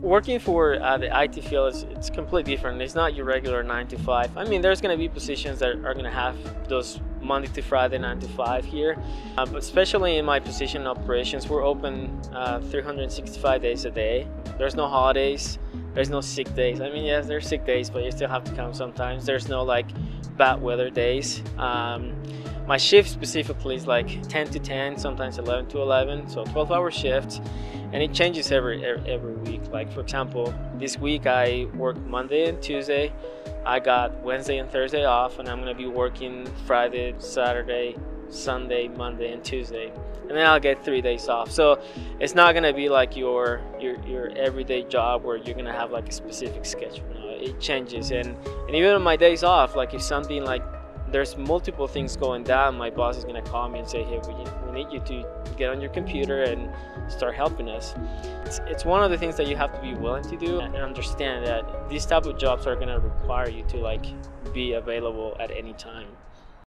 working for uh, the IT field is it's completely different. It's not your regular nine to five. I mean, there's going to be positions that are going to have those Monday to Friday nine to five here, uh, but especially in my position operations, we're open uh, 365 days a day. There's no holidays. There's no sick days. I mean, yes, there's sick days, but you still have to come sometimes. There's no like bad weather days. Um, my shift specifically is like 10 to 10, sometimes 11 to 11, so 12 hour shift, and it changes every, every every week. Like for example, this week I work Monday and Tuesday. I got Wednesday and Thursday off, and I'm gonna be working Friday, Saturday, Sunday, Monday, and Tuesday, and then I'll get three days off. So it's not gonna be like your your your everyday job where you're gonna have like a specific schedule. No, it changes, and and even on my days off, like if something like there's multiple things going down, my boss is gonna call me and say, "Hey, we, need you to get on your computer and start helping us." It's, it's one of the things that you have to be willing to do and understand that these type of jobs are gonna require you to like be available at any time.